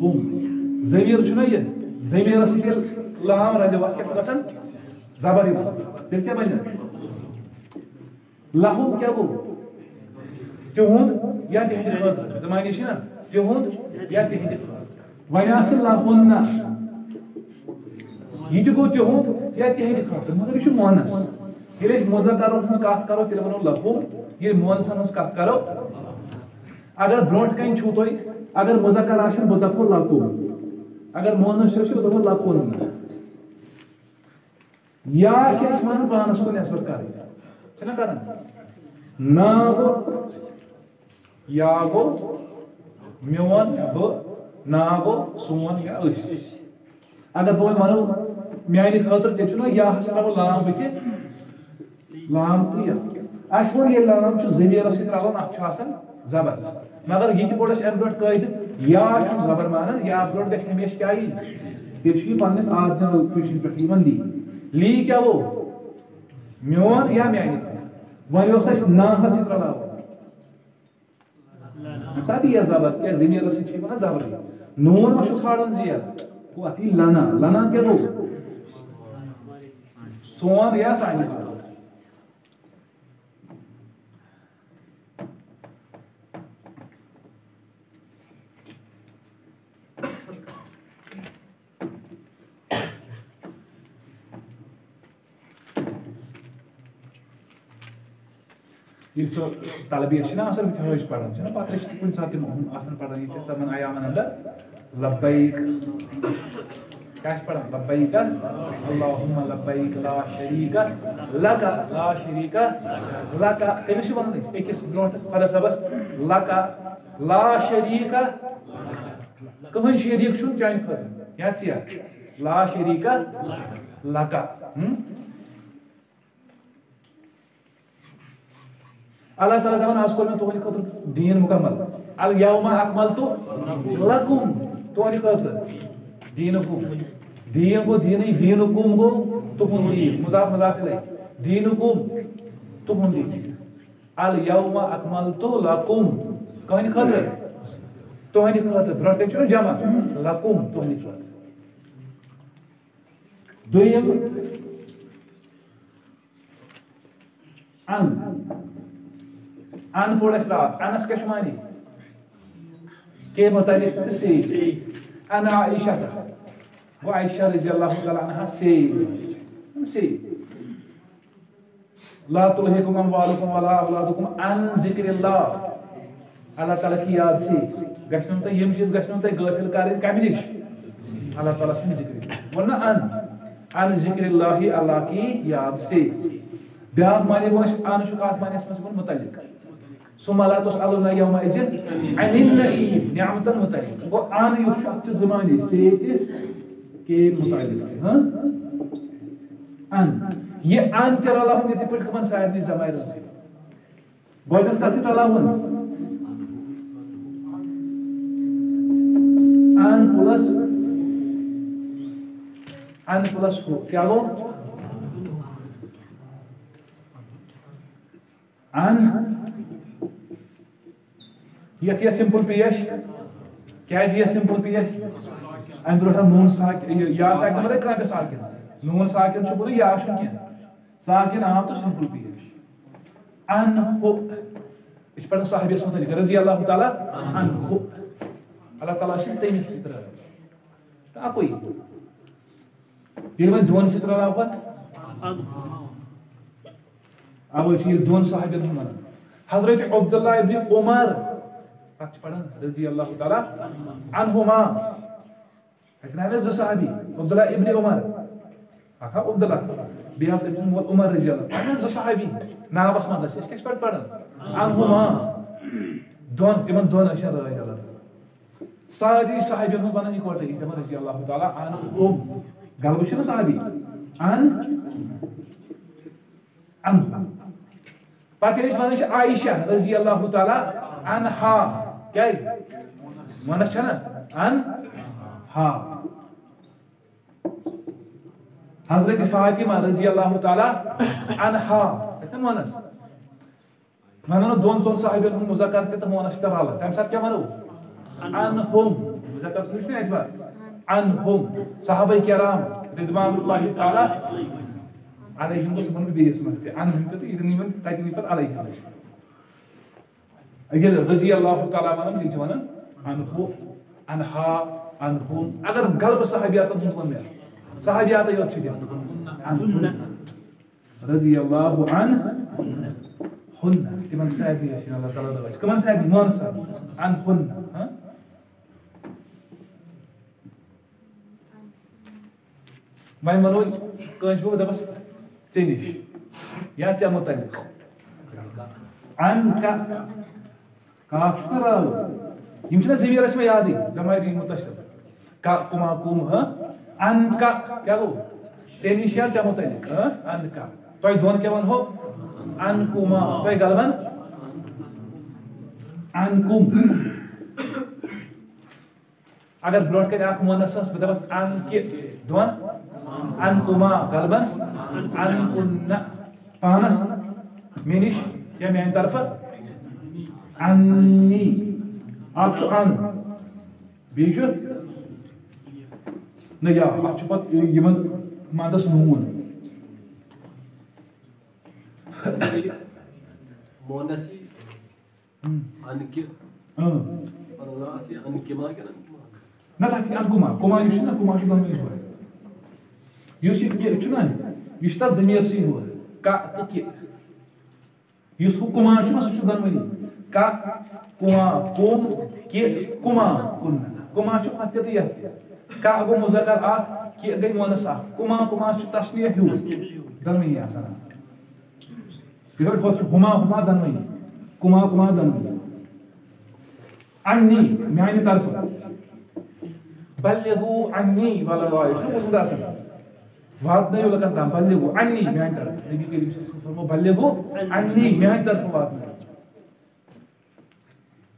ہوم زٔمیٖر چھُنہ یہِ؟ زٔمیٖرَس ییٚلہِ لام رَلہِ وَتھ کیٛاہ چھُ گژھان زبر یِوان تیٚلہِ کیٛاہ بَنہِ لہوٗ کیٛاہ گوٚو تِہُنٛد یا تِہنٛدِ خٲطرٕ زمانی چھِنہ تِہُنٛد یا تِہنٛدِ خٲطرٕ وۄنۍ آسہِ لہوُن نہ۔ یہ گو تہد یا تہندِ خاطر مگر یہ مونس۔ ییٚلہِ أسۍ مُذکرن ہٕنٛز کتھ کرو تیٚلہِ ونو لہو ییٚلہِ مونسن ہٕنٛز کتھ کرو اگر برونٛٹھ کنہِ چھُو تۄہہِ اگر مُذکر آسن بہٕ دپہو لکو اگر مونس چھُ بہٕ دپہو یا چھِ أسۍ وَنان پانَس کُن نٮ۪سبت کَرٕنۍ چھِنا کَران نا گوٚو یا گوٚو میون بہٕ نا گوٚو سون یا أسۍ اگر بہٕ وۄنۍ وَنو میانہِ خٲطرٕ تیٚلہِ چھُنہ یاہَس ترٛاوو لام بٕتھِ لام تہٕ یا۔ اَسہِ ووٚن ییٚلہِ لام چھُ سۭتۍ رَلان اَتھ چھُ آسان زبر۔ مگر یہِ تہِ پوٚر اَسہِ اَمہِ برونٛٹھ قٲیدٕ یا زبر مانان یا برونٛٹھ گژھِ ہمیشہِ کیٛاہ یی تیٚلہِ چھُ یہِ پنٛنِس آرجِنل لی۔ لی کیٛاہ گوٚو میون یا میانہِ خٲطرٕ وۄنۍ اوس اَسہِ ناہَس سۭتۍ رلاوُن اَمہِ ساتہٕ زبر کیٛازِ زٔمیٖرَس سۭتۍ چھِ یِوان زبرٕے نوٗن ما چھُ زیر گوٚو اَتھ یی لنا۔ لنا کیٛاہ گوٚو سون یا سانہِ خٲطرٕ ییٚلہِ سُہ تلبیت چھِنہ آسان حٲج پران چھِنہ پتہٕ ٲسۍ کُنہِ ساتہٕ تِم آسان پران ییٚتہِ تِمن ایامن انٛدر لبیک کیٛاہ چھِ پران لبیک اللہُم لبیک لا شریٖک لکا لا شریٖک لکا تٔمِس چھِ ونان أسۍ أکِس برونٛٹھ خۄدا صٲبس لکا لا شریٖک کٕہٕنۍ شریٖک چھُنہٕ چانہِ خٲطرٕ یا ژےٚ لا شریٖک لکا اللہ تعالیٰ دپان آز کوٚر مےٚ تُہنٛدِ خٲطرٕ دیٖن مُکمل الیوما اکملتُ لکُم تُہنٛدِ خٲطرٕ دیٖنُکُم دیٖن گوٚو دیٖنٕے دیٖنُکُم گوٚو تُہُنٛد دیٖن مُضاف مُضاف الیہ دیٖنُکُم تُہُنٛد دیٖن الیوما اکملتُ لکُم کٕہٕنٛدِ خٲطرٕ تُہنٛدِ خٲطرٕ برونٛٹھ کَنہِ چھُنہ جمع لکُم تُہنٛدِ خٲطرٕ دوٚیِم ان ان پوٚر اَسہِ راتھ انس کیٛاہ چھُ کے متعلق تہٕ انا عائشہ گوٚو عائشہ رضی اللہ تعالیٰ عنہا سے سے لا تلہکم اموالکم ولا اولادکم عن ذکر اللہ اللہ تعالیٰ کی یاد سے گژھِ نہٕ تۄہہِ یِم چیٖز گژھِ نہٕ تۄہہِ غٲفِل کَرٕنۍ کَمہِ نِش اللہ تعالیٰ سٕنٛدِ ذِکرِ ووٚن ان ان ذکر اللہ اللہ کی یاد سے بیٛاکھ معنی ووٚن ان چھُ کَتھ معنیَس منٛز ووٚن ثم لا تسألون يومئذ عن النعيم نعمة متعلق گو آن یُس چھُ اتھ چھِ کے متعلق تہِ ہاں؟ ان یہِ ان تیر اللہ تہِ رلاوُن یِتھٕے پٲٹھۍ کٕمن سارنٕے زمایرن سۭتۍ گۄڈٕنیٚتھ کتھ سۭتۍ رلاوُن ان پلس ان پلس ہُہ کیٛاہ گوٚو ان یتھ یہ سمپل پیش کیازِ یہ سمپل پیش ام برونٛٹھ نوٗن ساکن یا ساکن مطلب کانٛہہ تہِ ساکن نوٗن ساکن چھُ بوٚرُن یا چھُنہٕ کینٛہہ ساکن آو تہٕ سمپل پیش ان ہو یہ چھِ پران صاحبس متعلق رضی اللہ تعالیٰ ان ہو اللہ تعالیٰ چھِ تٔمِس سۭتۍ رٲومٕژ اکُے ییٚلہِ وۄنۍ دۄن سۭتۍ رلاو پتہٕ اوے چھِ ییٚلہِ دۄن صاحبن ہُنٛد حضرت عبداللہ ابن عمر پتہ پڑھان رضی اللہ تعالی عنہما ہکنا زٕ صحابی عبداللہ ابن عمر اکھا عبداللہ بیاکھ تٔمۍ عمر رضی اللہ پڑھان زٕ صحابی ناوس منٛز ٲسۍ أسۍ کیٛاہ چھِ پتہٕ پڑھان عنہما دۄن تِمن دۄن ٲسۍ رٲضۍ اللہ ساری صحابین ہُنٛد ونان یِکوٹے یہِ چھِ رضی اللہ تعالیٰ عنہم غلبہٕ چھُنہ صحابی ان عنہم پتہٕ ییٚلہِ أسۍ عائشہ رضی اللہ تعالیٰ عنہا کیا مونس چھنا ان ہا حضرت فاطمہ رضی اللہ تعالی عنہا کتنا مونس ونو دون ژون صاحبن ہُنٛد مذکر تہِ تہٕ مونس تہِ رلہٕ تمہِ ساتہٕ کیٛاہ ونو انہم مذکر سُنٛد چھُنہ اعتبار انہم صحابہ کرام رضوان اللہ تعالی علیہم گوٚژھ ونُن بیٚیِس منٛز تہِ انہم تہِ تہٕ ییٚتٮ۪ن یِمن تتٮ۪ن یی ییٚلہِ رضی اللہ تعالیٰ ونان تِم ونان انہو انہا انہم اگر غلبہٕ صحابیاتن ہُنٛد ووٚن مےٚ صحابیاتٕے یوت چھِ دِوان رضی اللہ عن ہن تِمن سارنٕے ٲسۍ اللہ تعالیٰ دۄہ کٕمن سارنٕے مون سا ان ہن وۄنۍ وَنو کٲنٛسہِ بہٕ دَپَس ژےٚ نِش یا ژےٚ مُتعلِق کاف چھُ راو یِم چھِنہ زٔمیٖر ٲسۍ مےٚ یادٕے زماری مُتصل کا کُما کُم ہہ ان کا کیٛاہ گوٚو ژےٚ نِش یا ژےٚ مُتعلِق ہہ ان کا تۄہہِ دۄن کیٛاہ وَنہو ان کُما تۄہہِ غلبن ان کُم اگر برونٛٹھ کَنہِ اکھ مونس ٲس بہٕ دَپس ان کہِ دۄن ان کُما غلبن ان کُنہ پانس مےٚ نِش یا میانہِ طرفہٕ انی اکھ چھُ ان بیٚیہِ چھُ نہ یا اتھ چھُ پتہٕ یِمن منٛزس نوٗن مونسی انکہِ اۭں پنُن ناو چھِ انکہِ ما کِنہٕ نہ تَتھ چھِ ان کُما کُما یُس چھُ نہ کُما چھُ دۄنوٕنی ہورٕ یُس یہِ کہِ چھُ نہ یہِ کا تہٕ کہِ یُس ہُہ کُما چھُ نہ سُہ چھُ کا کُما کُم کہِ کُما کُن مونس تسنیہ ہیوٗ دۄنوٕنی آسان یِتھے پٲٹھۍ ہُتھ چھُ ہُما ہُما دۄنوٕنی کُما کُما دۄنوٕنی انی میانہِ بلغو عنی ولو آیہ چھُ بوٗزمُت آسان واتنٲیِو لُکن تام بلغو عنی میانہِ طرفہٕ نبی کریم صلی اللہ علیہ وسلم فرمو بلغو عنی میانہِ طرفہٕ واتنٲیِو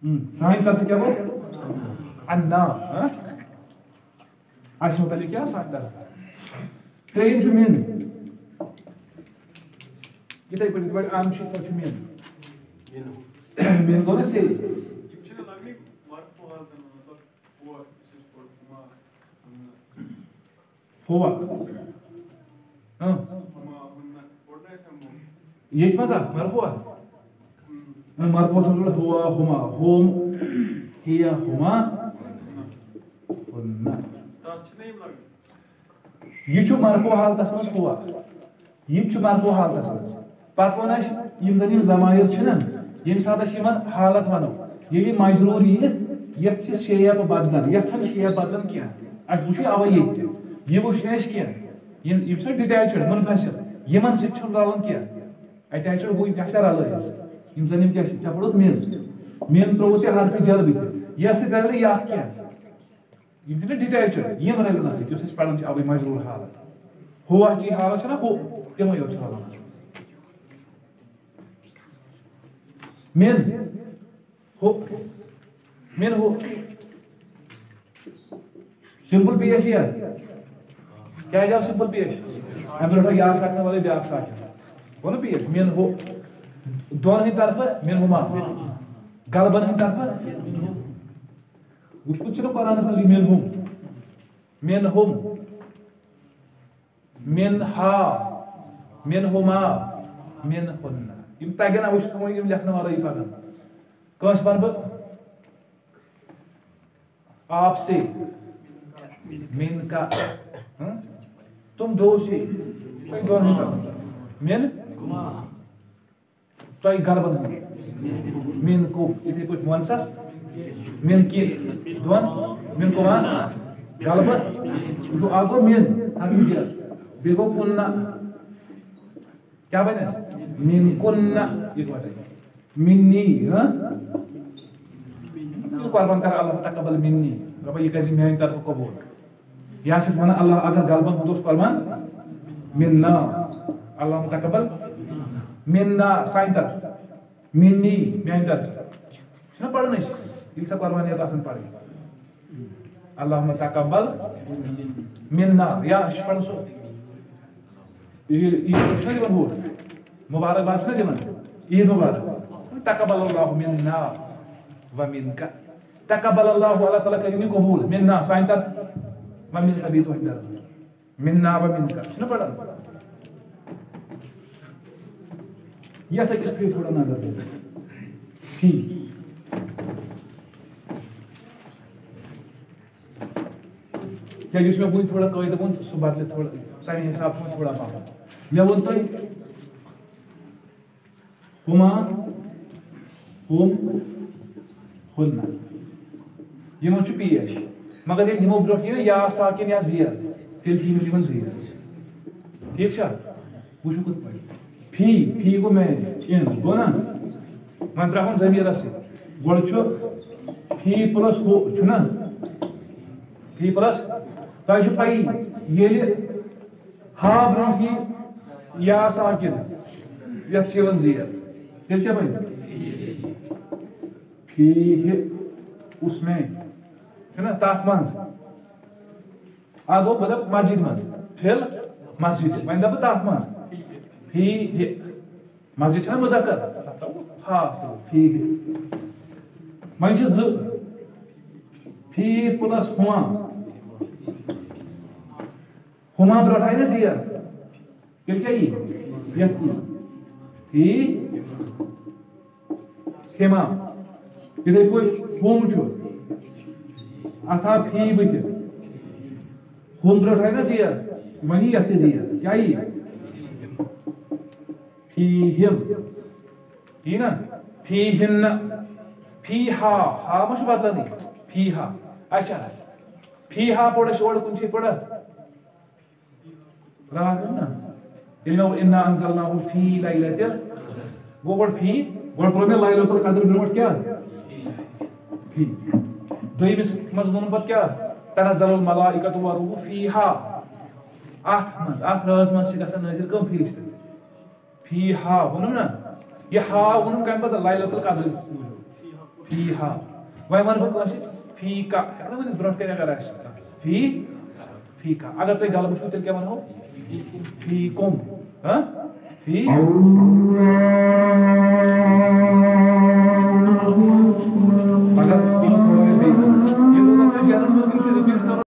سانہِ طرفہٕ کیٛاہ گوٚو انا اَسہِ متعلق کیٛاہ سانہِ طرفہٕ ترٛیٚیِم چھُ مِن یِتھ پٲٹھۍ ان چھُ یِتھ پٲٹھۍ چھُ مِن مِن مرفوٗع حالتن مطلب ہوا یُس أسۍ پٲٹھۍ ہُما ہوا اۭں ہُما ہُنہ پوٚر نہ اَسہِ ہٮ۪مو ییٚتہِ منٛز اکھ مرفوع مرفوع سمجھو ہوا ہما ہوم ہیا ہما یہ چھُ مرفوع حالتس منٛز ہوا یہِ تہِ مرفوع حالتس منٛز پتہٕ یِم زن یِم زمایر چھِنہ ییٚمہِ ساتہٕ أسۍ یِمن حالت ونو ییٚلہِ یہِ مجروٗر یِیہِ یتھ چھِ شیپ بدلن یتھ چھنہٕ شیپ بدلن کینٛہہ اَسہِ وٕچھ اَوے ییٚتہِ تہِ یہِ وٕچھ نہٕ اَسہِ کینٛہہ یِم یِم چھِنہ منفصل یِمن سۭتۍ چھُنہٕ رلان کینٛہہ اٹیچڈ ہُہ یہِ رلٲیِتھ یِم زن کیٛاہ چھِ ژےٚ پوٚرُتھ مِن مِن ترٛووُتھ ژےٚ حرفہِ جلبہِ تہِ یتھ سۭتۍ رلہِ نہٕ یہِ اکھ کینٛہہ یِم چھِنہ ڈِٹیچڈ یِم رلن اَتھ سۭتۍ یُس أسۍ پران چھِ اَوے مجروٗر حالت ہوا چی حالت چھےٚ نہ ہُہ تِمے یوت چھِ مِن ہُہ مِن ہُہ سمپل پیش یا کیٛازِ آو سمپل پیش اَمہِ برونٛٹھ آو یاد ساکن والے بیٛاکھ ساکن گوٚو نا پیش مِن ہُہ دۄن ہٕنٛدۍ طرفہٕ غلبن ہٕنٛدۍ طرفہٕ وٕچھمُت چھُنہ قرآنس منٛز یہِ مِن ہُم مِن ہُم مِن ہا مِن ہُما لیکھنہٕ کٲنٛسہِ وَنہٕ بہٕ آپ سے من کا تم دو سے من تۄہہِ غلبن ہُنٛد من کو یِتھٕے پٲٹھۍ وَنسَس من کہِ دۄن من کُما غلبہٕ وٕچھو اکھ گوٚو من حرفہِ جر بیٚیہِ گوٚو کُنہ کیٛاہ بنہِ اَسہِ من کُنہ یِکوَٹے منی ہاں قربان کر اللہ تقبل منی رۄبا یہِ کٔرۍ زِ میانہِ طرفہٕ قبوٗل یا چھِس وَنان اللہ اگر غلبن ہُنٛد اوس قربان منا اللہ تقبل منا سانہِ طرفہٕ منی میانہِ طرفہٕ چھُنہ پران أسۍ ییٚلہِ سۄ قربانیت آسان پرٕنۍ اللہ تقبل منا یا أسۍ چھِ پران سُہ عیٖد چھُنہ دِوان ہُہ مُبارک چھُنہ دِوان عیٖد مُبارک تقبل اللہ منا و منکا تقبل اللہ اللہ تعالیٰ کٔرِو یہِ قبوٗل منا سانہِ طرفہٕ و منکا بیٚیہِ تُہنٛدِ طرفہٕ منا و منکا چھُنہ پران یتھ أکِس تھٲیِو تھوڑا نظر ٹھیٖک کیٛازِ یُس مےٚ وٕنۍ تھوڑا قٲیدٕ ووٚن سُہ بدلہِ تھوڑا تَمہِ حسابہٕ چھُ تھوڑا پَکُن مےٚ ووٚن تۄہہِ ہُما ہُم ہُنہ یِمن چھُ پیش مگر ییٚلہِ یِمو برونٛٹھ یی نہ یا ساکِن یا زیر تیٚلہِ چھِ یِم یِوان زیر ٹھیک چھا وچھو کت پٲٹھۍ فی فی گوٚو مین اِن گوٚو نا وۄنۍ ترٛاوُن ضمیٖرس سۭتۍ گۄڈٕ چھُ فی پٕلس ہُہ چھُنا فی پٕلس تۄہہِ چھو پَیی ییٚلہِ ہا برونٛٹھ یی یا ساکِن یتھ چھِ یِوان زیر تیٚلہِ کیٛاہ بنہِ فیٖہہِ اس میں چھُنا تتھ منٛز آ گوٚو مطلب مسجد منٛز فِل مسجد وۄنۍ دپہٕ تتھ منٛز فیٖہہِ مسجد چھنا مُذکر ہا اصل فیٖہہِ وۄنۍ چھِ زٕ فی پلس ہُما ہُما برونٛٹھ آیہِ نا زیر تیٚلہِ کیٛاہ یی یتھ یی فی ہِما یِتھے پٲٹھۍ ہُم چھُ اتھ آو فی بٕتھِ ہُم برونٛٹھ آیہِ نا زیر وۄنۍ یی یتھ تہِ زیر کیٛاہ یی فی ہِم یی نا فی ہِن فی ہا ہا ما چھُ بدلنٕے فی ہا اچھا فی ہا پوڑ اَسہِ اورٕ کُنہِ جایہِ پڑا راتھ نا ییٚلہِ مےٚ ووٚن اِنا انزلناہُ فی لیلتِل گوٚو گۄڈٕ فی گۄڈٕ ترٛوو مےٚ لیلۃ القدر برونٛٹھ کیٛاہ فی دوٚیمِس منٛز ووٚنُم پتہٕ کیٛاہ تنزل الملائکۃ والروح فیہا اتھ منٛز اتھ رٲژ منٛز چھِ گژھان نٲزِل کٕم فرشتہٕ فی ہا ونم نا یہ ہا ونم کم پتہ لیلۃ القدر فی ہا وۄنۍ ونہٕ بہٕ کٲنٛسہِ فی کا ہٮ۪کہٕ نا ؤنِتھ برونٛٹھ کَنہِ اگر آسہِ فی فی کا اگر تُہۍ غلط وٕچھو تیٚلہِ کیٛاہ ونہو فی کم ہاں فی